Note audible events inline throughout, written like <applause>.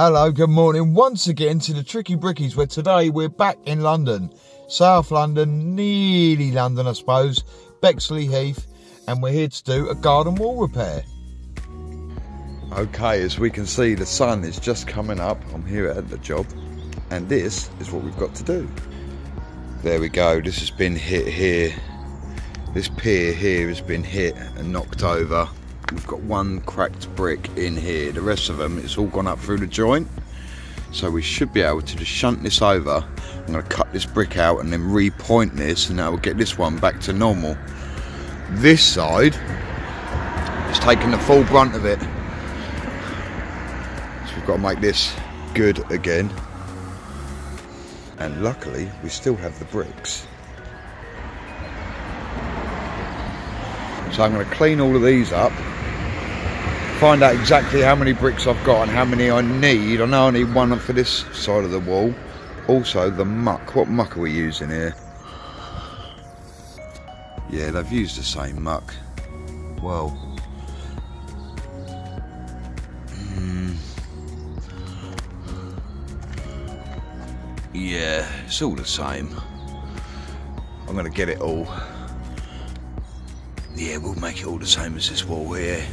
Hello, good morning once again to the Tricky Brickys, where today we're back in London. South London, nearly London, I suppose, Bexley Heath, and we're here to do a garden wall repair. Okay, as we can see, the sun is just coming up. I'm here at the job, and this is what we've got to do. There we go, this has been hit here. This pier here has been hit and knocked over. We've got one cracked brick in here. The rest of them, it's all gone up through the joint. So we should be able to just shunt this over. I'm going to cut this brick out and then repoint this and that will get this one back to normal. This side is taking the full brunt of it. So we've got to make this good again. And luckily, we still have the bricks. So I'm going to clean all of these up find out exactly how many bricks I've got and how many I need. I know I need one for this side of the wall. Also the muck. What muck are we using here? Yeah, they've used the same muck. Well, mm, yeah, it's all the same. I'm gonna get it all. Yeah, we'll make it all the same as this wall here.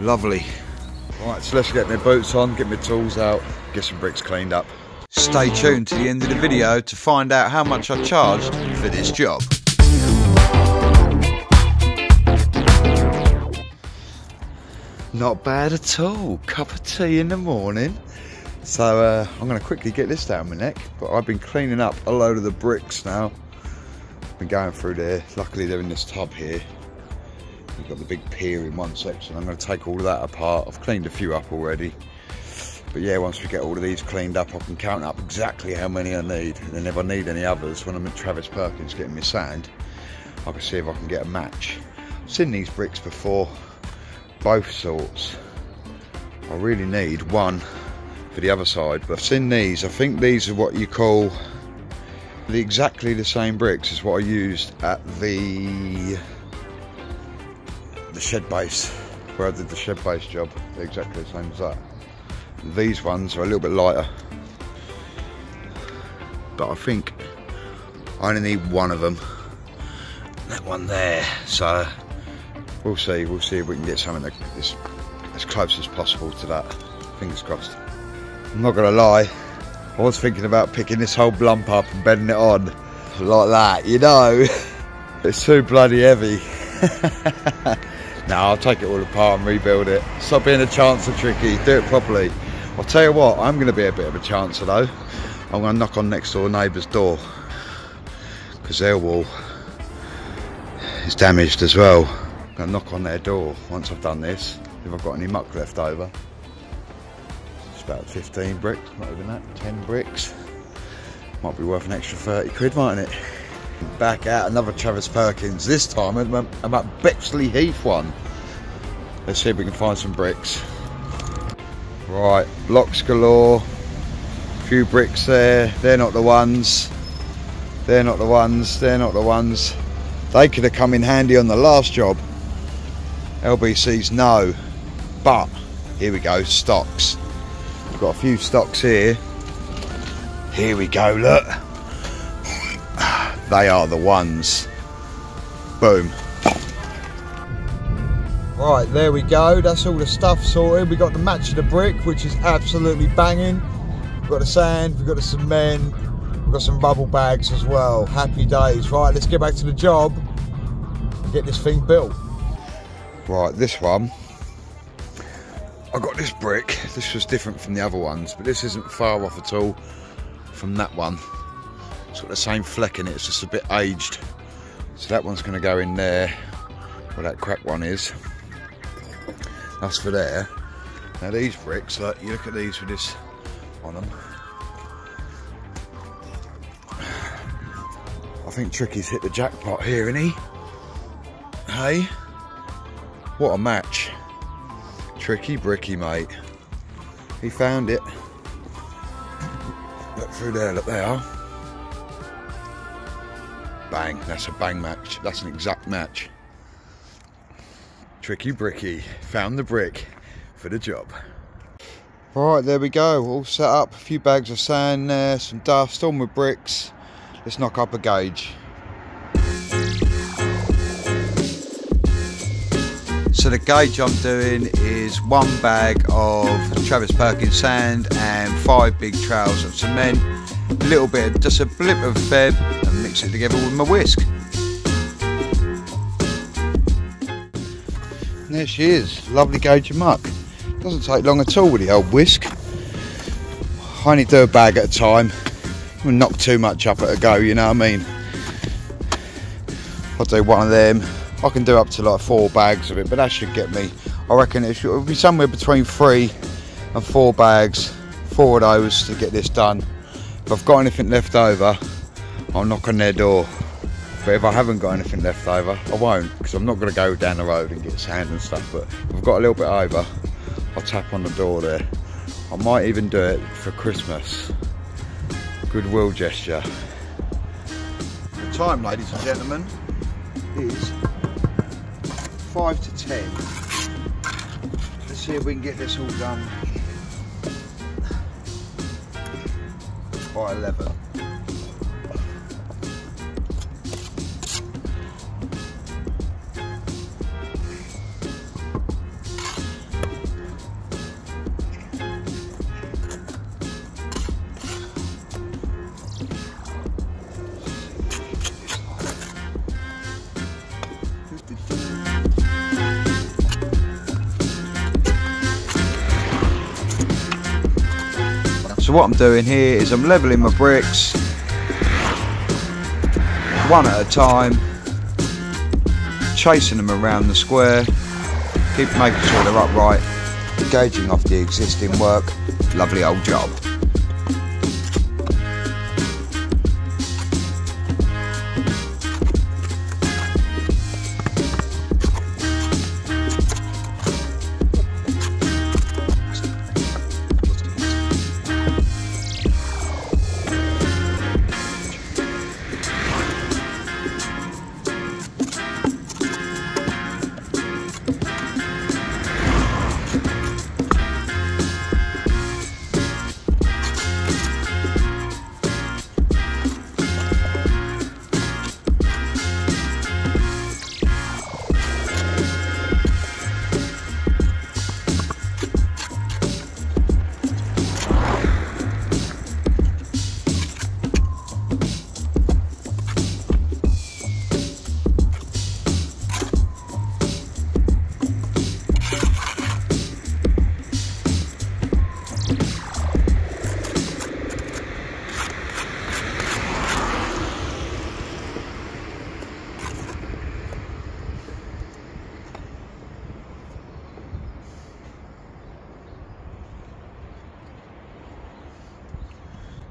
Lovely. Right, so let's get my boots on, get my tools out, get some bricks cleaned up. Stay tuned to the end of the video to find out how much I charged for this job. Not bad at all. Cup of tea in the morning. So uh, I'm going to quickly get this down my neck, but I've been cleaning up a load of the bricks now. Been going through there. Luckily they're in this tub here. We've got the big pier in one section. I'm going to take all of that apart. I've cleaned a few up already. But yeah, once we get all of these cleaned up, I can count up exactly how many I need. And then if I need any others, when I'm at Travis Perkins getting me sand, I can see if I can get a match. I've seen these bricks before, both sorts. I really need one for the other side, but I've seen these. I think these are what you call the exactly the same bricks as what I used at the the shed base where I did the shed base job. Exactly the same as that. These ones are a little bit lighter. But I think I only need one of them. That one there. So we'll see. We'll see if we can get something that is as close as possible to that. Fingers crossed. I'm not gonna lie. I was thinking about picking this whole lump up and bending it on like that, you know. <laughs> It's too bloody heavy. <laughs> No, I'll take it all apart and rebuild it. Stop being a chancer tricky, do it properly. I'll tell you what, I'm going to be a bit of a chancer though. I'm going to knock on next door neighbour's door because their wall is damaged as well. I'm going to knock on their door once I've done this, if I've got any muck left over. It's about 15 bricks, not even that, 10 bricks. Might be worth an extra 30 quid, mightn't it? Back out another Travis Perkins. This time I'm at Bexley Heath one. Let's see if we can find some bricks. Right, blocks galore. A few bricks there. They're not the ones. They're not the ones. They're not the ones. They could have come in handy on the last job. LBC's no. But, here we go, stocks. We've got a few stocks here. Here we go, look. They are the ones. Boom. Right, there we go. That's all the stuff sorted. We got the match of the brick, which is absolutely banging. We've got the sand, we've got the cement, we've got some bubble bags as well. Happy days. Right, let's get back to the job and get this thing built. Right, this one. I got this brick. This was different from the other ones, but this isn't far off at all from that one. It's got the same fleck in it, it's just a bit aged. So that one's going to go in there, where that crack one is. That's for there. Now these bricks, look, you look at these with this on them. I think Tricky's hit the jackpot here, isn't he? Hey? What a match. Tricky Bricky, mate. He found it. Look through there, look there. Bang, that's a bang match. That's an exact match. Tricky Bricky found the brick for the job. Right, there we go, all set up. A few bags of sand there, some dust, on with bricks. Let's knock up a gauge. So the gauge I'm doing is one bag of Travis Perkins sand and five big trails of cement. Little bit, just a blip of Feb and mix it together with my whisk. And there she is, lovely gauge of muck. Doesn't take long at all with the old whisk. I only do a bag at a time. We'll knock too much up at a go, you know what I mean? I'll do one of them. I can do up to like four bags of it, but that should get me. I reckon it should be somewhere between three and four bags, four of those to get this done. If I've got anything left over, I'll knock on their door. But if I haven't got anything left over, I won't, because I'm not going to go down the road and get sand and stuff. But if I've got a little bit over, I'll tap on the door there. I might even do it for Christmas. Goodwill gesture. The time, ladies and gentlemen, is five to ten. Let's see if we can get this all done by eleven. So what I'm doing here is I'm leveling my bricks one at a time, chasing them around the square, keep making sure they're upright, gauging off the existing work. Lovely old job.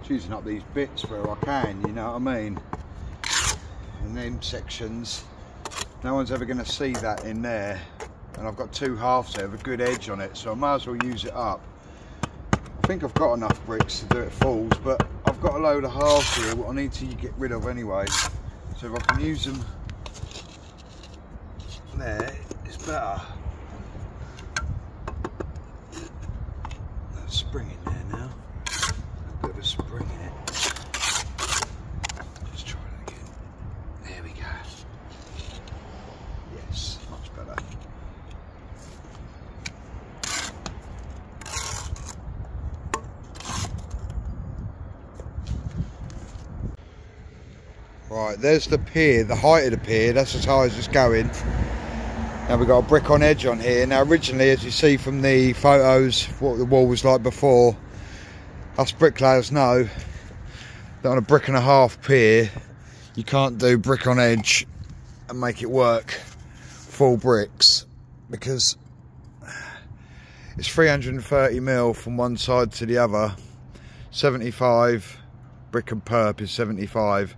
Choosing up these bits where I can, you know what I mean? And them sections, no one's ever going to see that in there. And I've got two halves there with a good edge on it, so I might as well use it up. I think I've got enough bricks to do it falls, but I've got a load of halves here what I need to get rid of anyway. So if I can use them there, it's better. That's spring in there now bit of a spring in it. Just try it again. There we go. Yes, much better. Right, there's the pier, the height of the pier, that's as high as it's going. Now we've got a brick on edge on here. Now originally, as you see from the photos, what the wall was like before, us bricklayers know that on a brick and a half pier you can't do brick on edge and make it work full bricks because it's 330 mil from one side to the other 75 brick and perp is 75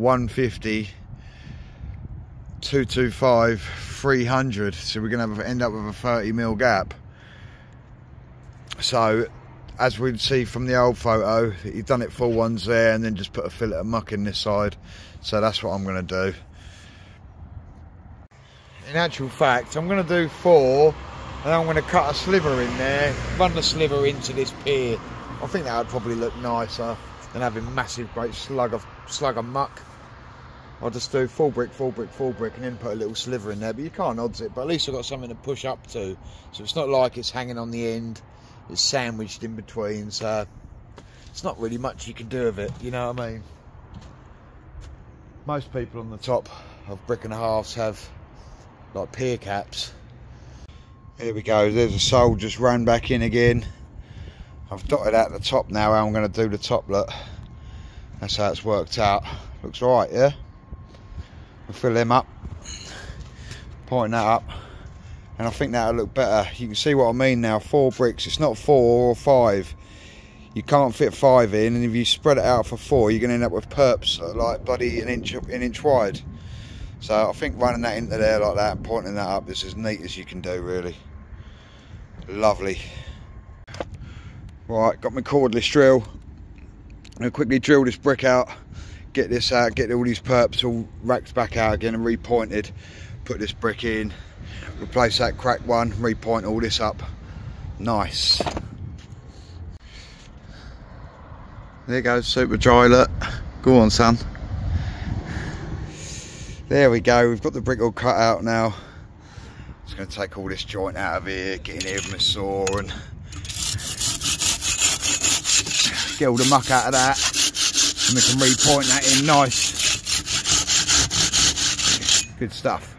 150 225 300 so we're gonna end up with a 30 mil gap so as we'd see from the old photo, he'd done it full ones there and then just put a fillet of muck in this side. So that's what I'm going to do. In actual fact, I'm going to do four And I'm going to cut a sliver in there, run the sliver into this pier. I think that would probably look nicer than having massive great slug of slug of muck. I'll just do full brick, full brick, full brick, and then put a little sliver in there. But you can't odds it. But at least I've got something to push up to, so it's not like it's hanging on the end. It's sandwiched in between, so it's not really much you can do with it. You know what I mean? Most people on the top of brick and a halves have like pier caps. Here we go. There's a sole just run back in again. I've dotted out the top now. How I'm going to do the top look. That's how it's worked out. Looks alright, yeah. Fill them up. Point that up. And I think that'll look better. You can see what I mean now. Four bricks. It's not four or five. You can't fit five in, and if you spread it out for four, you're going to end up with perps uh, like bloody an inch an inch wide. So I think running that into there like that pointing that up is as neat as you can do, really. Lovely. Right, got my cordless drill. I'm to quickly drill this brick out, get this out, get all these perps all racked back out again and repointed. Put this brick in, replace that crack one, repoint all this up. Nice. There goes super dry look. Go on son. There we go, we've got the brick all cut out now. Just to take all this joint out of here, get in here with my saw and get all the muck out of that and we can repoint that in. Nice. Good stuff.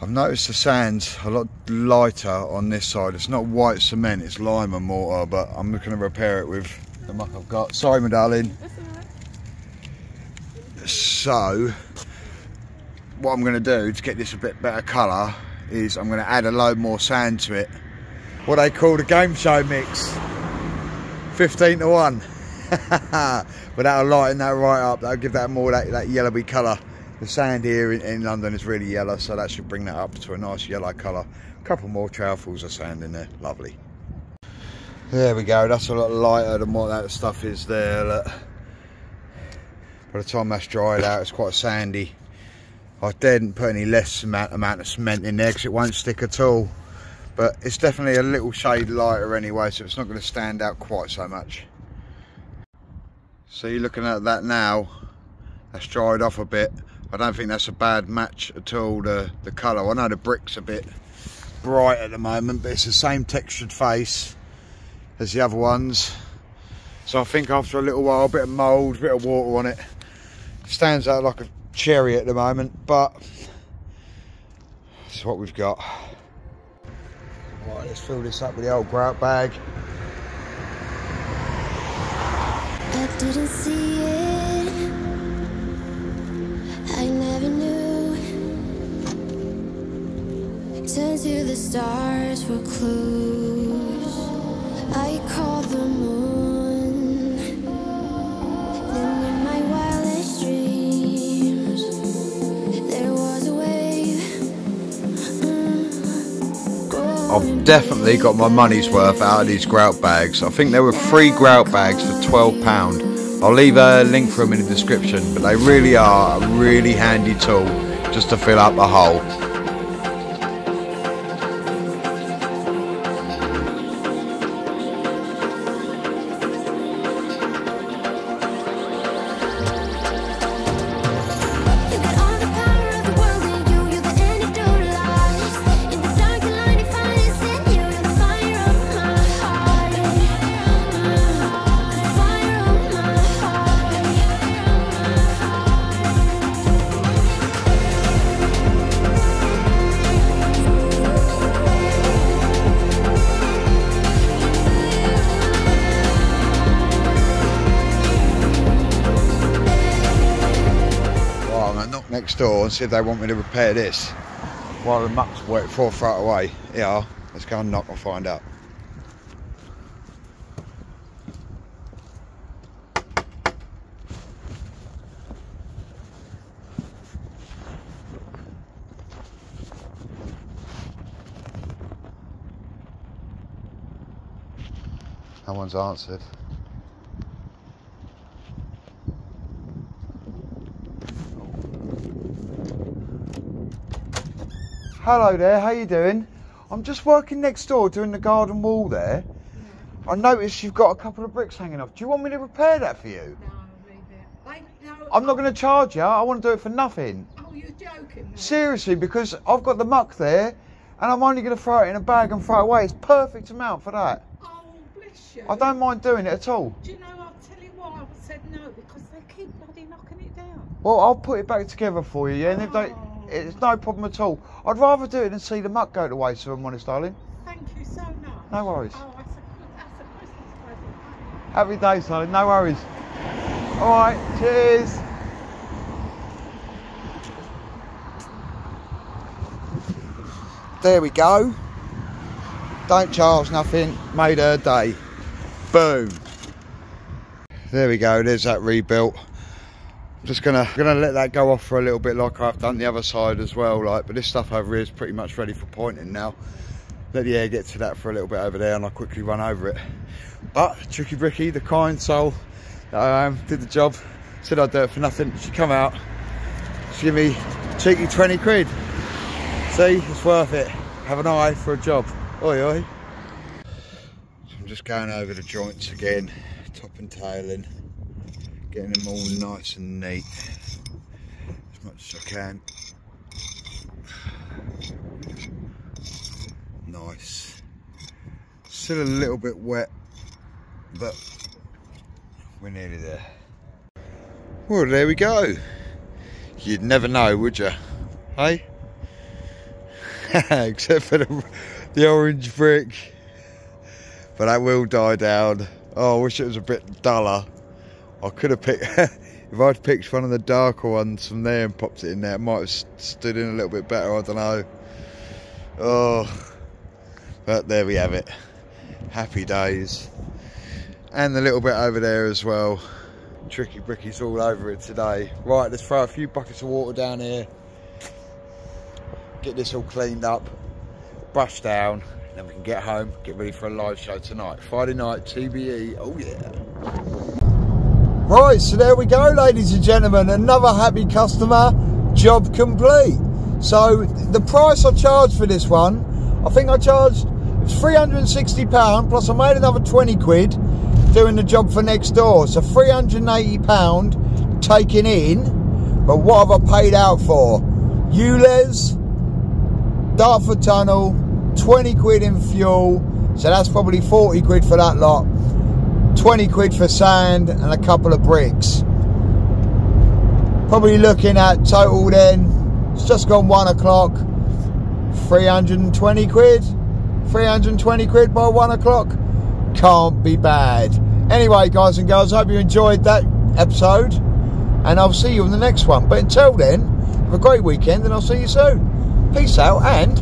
I've noticed the sand's a lot lighter on this side. It's not white cement it's lime and mortar but I'm going to repair it with the muck I've got. Sorry my darling. So what I'm going to do to get this a bit better colour is I'm going to add a load more sand to it. What they call the game show mix. 15 to 1 but that'll lighten that right up that'll give that more that, that yellowy colour. The sand here in, in, London is really yellow so that should bring that up to a nice yellow colour. A couple more trowelfuls of sand in there. Lovely. There we go. That's a lot lighter than what that stuff is there. Look. by the time that's dried out it's quite sandy. I didn't put any less amount, amount of cement in there because it won't stick at all. But it's definitely a little shade lighter anyway so it's not going to stand out quite so much so you're looking at that now. That's dried off a bit. I don't think that's a bad match at all the the colour. I know the brick's a bit bright at the moment but it's the same textured face as the other ones. So I think after a little while a bit of mould a bit of water on it. Stands out like a cherry at the moment but that's what we've got. Right, let's fill this up with the old grout bag. I didn't see it. I never knew. Turn to the stars for clues. I called the moon. Then in my wildest dreams, there was a wave. Mm-hmm. I've definitely got my money's worth out of these grout bags. I think there were three grout bags for £12. I'll leave a link for them in the description, but they really are a really handy tool just to fill up a hole. Door and see if they want me to repair this. While the muck's wet, four far away. Yeah, let's go and knock and find out. No one's answered. Hello there, how you doing? I'm just working next door doing the garden wall there. I noticed you've got a couple of bricks hanging off. Do you want me to repair that for you? No, leave it. They, no, I'm not going to charge you. I want to do it for nothing. Oh, you're joking me. Seriously, because I've got the muck there, and I'm only going to throw it in a bag and throw it away. It's perfect amount for that. Oh, bless you. I don't mind doing it at all. Do you know, I'll tell you why I said no, because they keep bloody knocking it down. Well, I'll put it back together for you, yeah. And if they, Oh. It's no problem at all. I'd rather do it than see the muck go to waste. If I'm honest, darling. Thank you so much. No worries. Oh, that's a, that's a Christmas present. Happy days, darling. No worries. All right. Cheers. There we go. Don't charge nothing. Made her day. Boom. There we go. There's that rebuilt. Just gonna gonna let that go off for a little bit, like I've done the other side as well. Like, but this stuff over here is pretty much ready for pointing now. Let the air get to that for a little bit over there, and I'll quickly run over it. But Tricky Bricky, the kind soul that I am, did the job. Said I'd do it for nothing. She come out. She give me cheeky 20 quid. See, it's worth it. Have an eye for a job. Oi, oi. So I'm just going over the joints again, top and tailing, getting them all nice and neat as much as I can. Nice. Still a little bit wet, but we're nearly there. Well, there we go. You'd never know, would you? Hey? <laughs> Except for the, the orange brick. But that will die down. Oh, I wish it was a bit duller. I could have picked, <laughs> if I'd picked one of the darker ones from there and popped it in there, it might have stood in a little bit better. I don't know. Oh, but there we have it. Happy days. And the little bit over there as well. Tricky Bricky's all over it today. Right, let's throw a few buckets of water down here. Get this all cleaned up, brushed down, then we can get home, get ready for a live show tonight. Friday night, TBE, oh yeah. Right, so there we go, ladies and gentlemen. Another happy customer, job complete. So the price I charged for this one, I think I charged it's £360 plus I made another 20 quid doing the job for next door. So £380 taken in. But what have I paid out for? ULEZ, Dartford Tunnel, 20 quid in fuel. So that's probably 40 quid for that lot. 20 quid for sand and a couple of bricks. Probably looking at total then, it's just gone one o'clock, 320 quid. 320 quid by one o'clock. Can't be bad. Anyway, guys and girls, I hope you enjoyed that episode. And I'll see you in the next one. But until then, have a great weekend and I'll see you soon. Peace out and